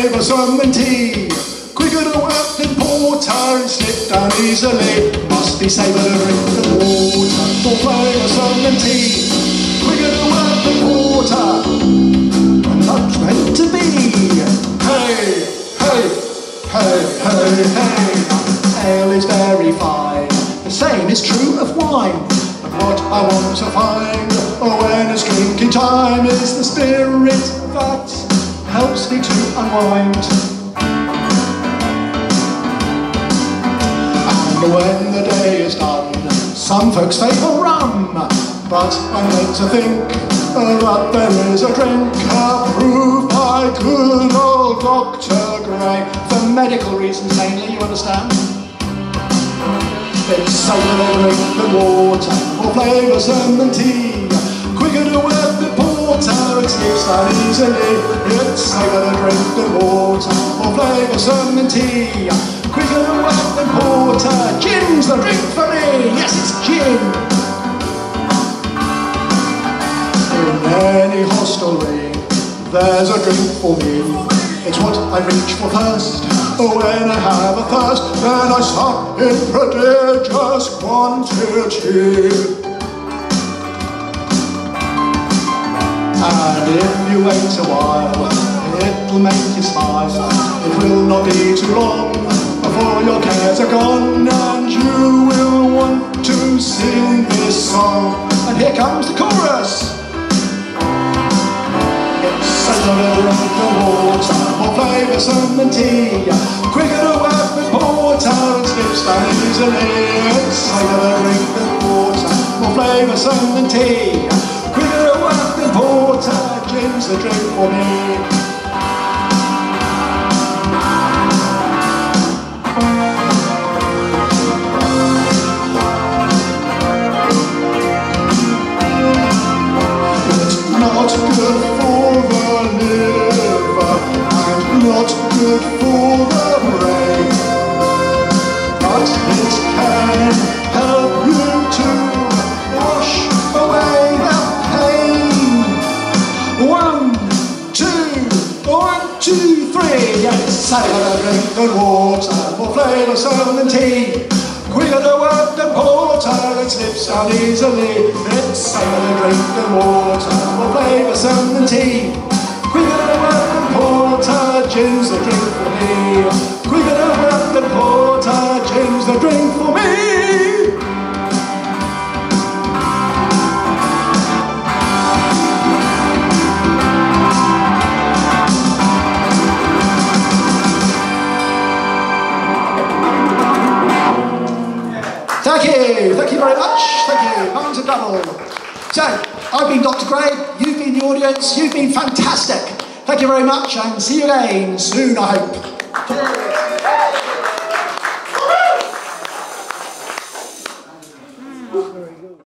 flavour some tea. Quicker to work than porter and slip down easily. Must be safer to drink than water. More flavour some tea. Quicker to work than porter. And not meant to be. Hey, hey, hey, hey, hey. Ale is very fine. The same is true of wine. But what I want to find, oh, when it's drinking time, is the spirit that helps me to unwind. And when the day is done, some folks favour oh, rum, but I'm to think that there is a drink approved by good old Dr. Gray for medical reasons mainly, you understand? It's safer than drink than water, or flavours than tea. Quicker to work easily. It's safer than drink than water, or flavours than tea. Quicker to work than porter, gin's the drink for me. Yes, it's gin. In any hostelry, there's a drink for me. It's what I reach for first. Oh, when I have a thirst, then I sup in prodigious quantity. And if you wait a while, it'll make you smile. It will not be too long before your cares are gone, and you will want to sing this song. And here comes the chorus. Cider and the water, more flavoursome than tea. Quicker to work with porter and slips down easily. It's cider drink than water, more flavoursome than tea. The drink for me. Drink and water, more flavoursome than tea. Quicker to work than porter, it slips down easily. It's drink and water, more flavoursome than tea. Quicker to work than porter, gin's the drink for me. Thank you, thank you very much. Thank you, Mums and double. So, I've been Dr. Gray, you've been the audience, you've been fantastic. Thank you very much and see you again soon, I hope.